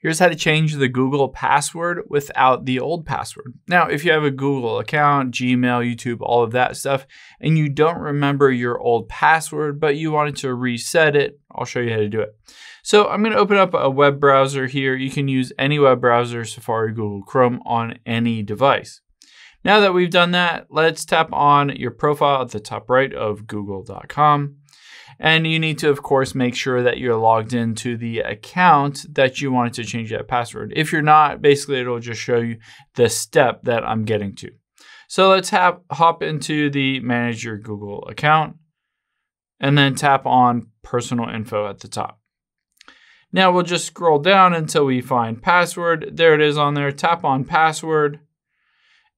Here's how to change the Google password without the old password. Now, if you have a Google account, Gmail, YouTube, all of that stuff, and you don't remember your old password, but you wanted to reset it, I'll show you how to do it. So I'm going to open up a web browser here. You can use any web browser, Safari, Google Chrome on any device. Now that we've done that, let's tap on your profile at the top right of google.com. And you need to, of course, make sure that you're logged into the account that you wanted to change that password. If you're not, basically it'll just show you the step that I'm getting to. So let's have, hop into the manage your Google account and then tap on personal info at the top. Now we'll just scroll down until we find password. There it is on there. Tap on password.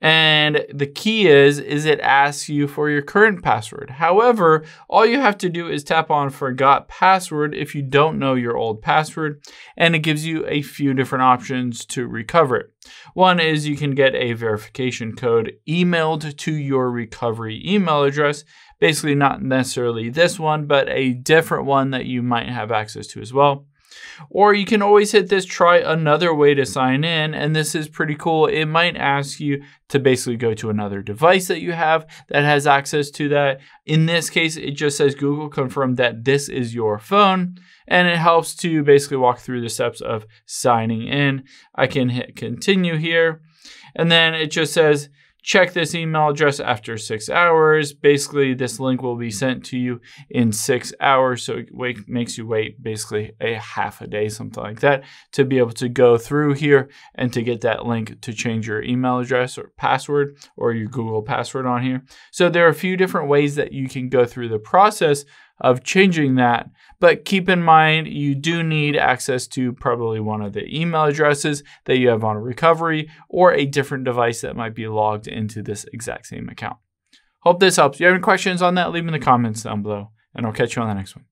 And the key is, is it asks you for your current password. However, all you have to do is tap on forgot password if you don't know your old password, and it gives you a few different options to recover it. One is you can get a verification code emailed to your recovery email address, basically not necessarily this one, but a different one that you might have access to as well. Or you can always hit this try another way to sign in, and this is pretty cool. It might ask you to basically go to another device that you have that has access to that. In this case, it just says Google confirm that this is your phone, and it helps to basically walk through the steps of signing in. I can hit continue here, and then it just says check this email address after six hours. Basically, this link will be sent to you in six hours. So it wait, makes you wait basically a half a day, something like that, to be able to go through here and to get that link to change your email address or password or your Google password on here. So there are a few different ways that you can go through the process of changing that. But keep in mind, you do need access to probably one of the email addresses that you have on recovery or a different device that might be logged into this exact same account. Hope this helps. If you have any questions on that, leave them in the comments down below, and I'll catch you on the next one.